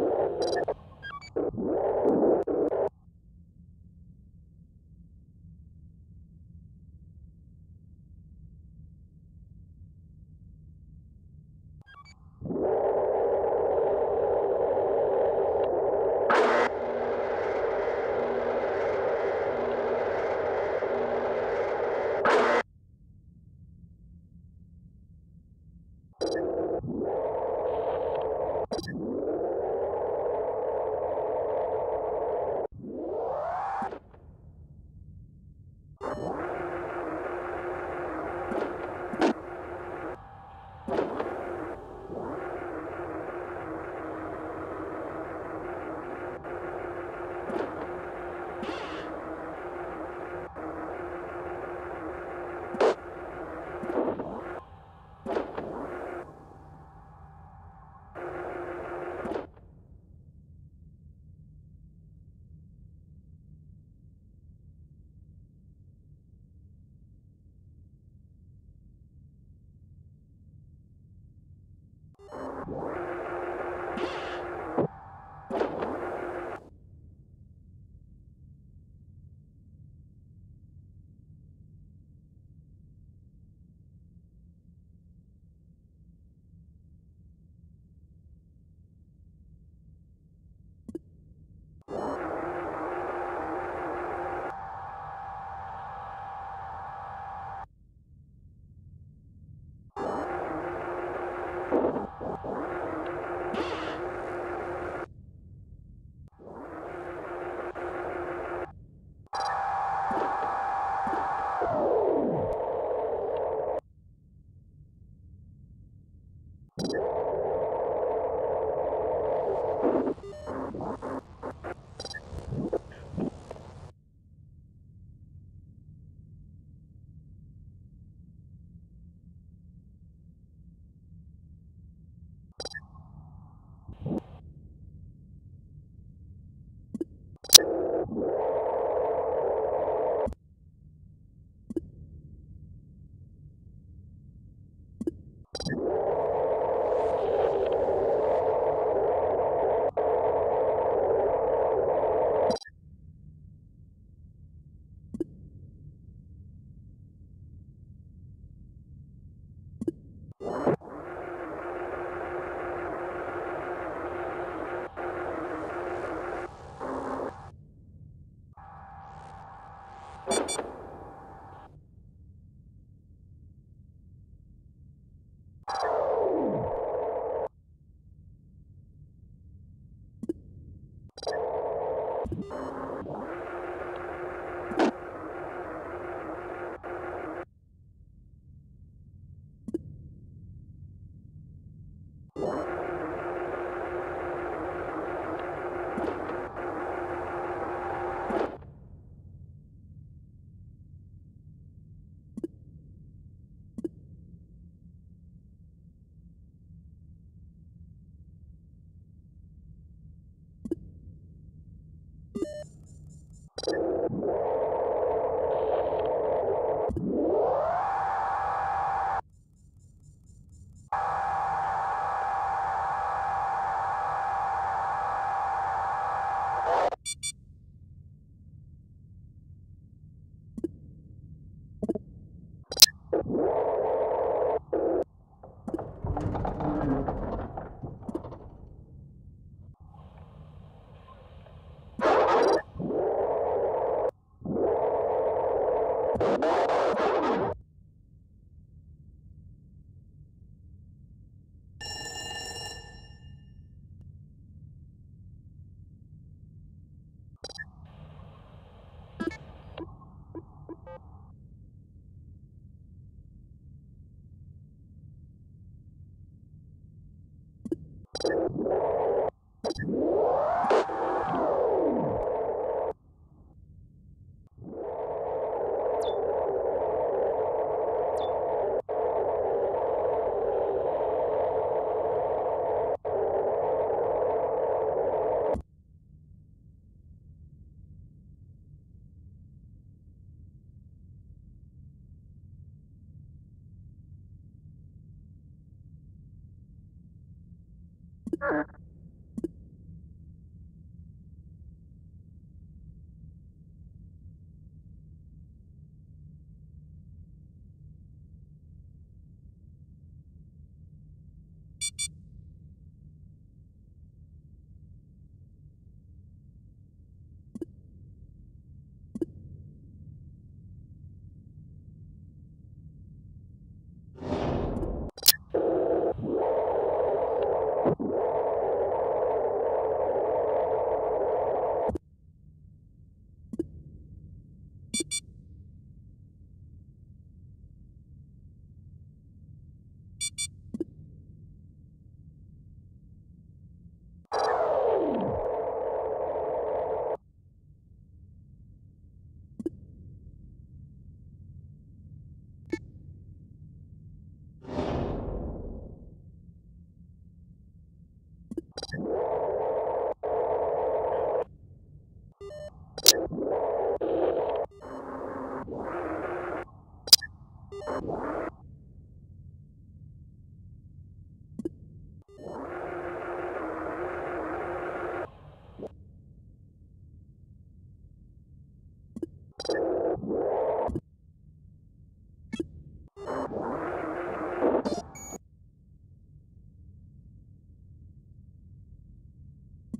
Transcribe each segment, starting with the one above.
you you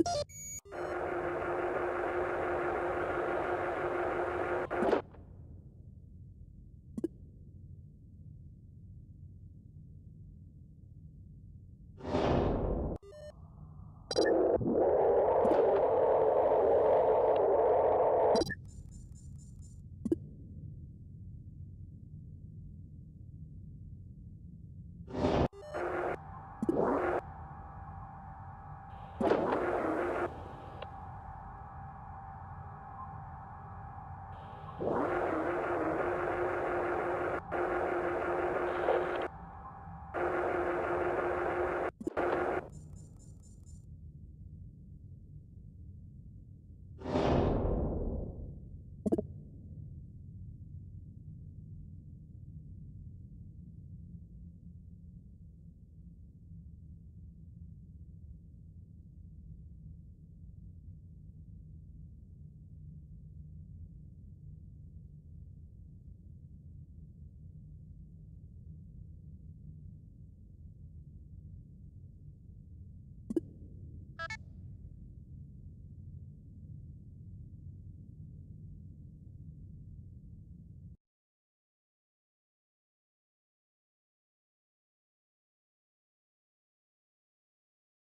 you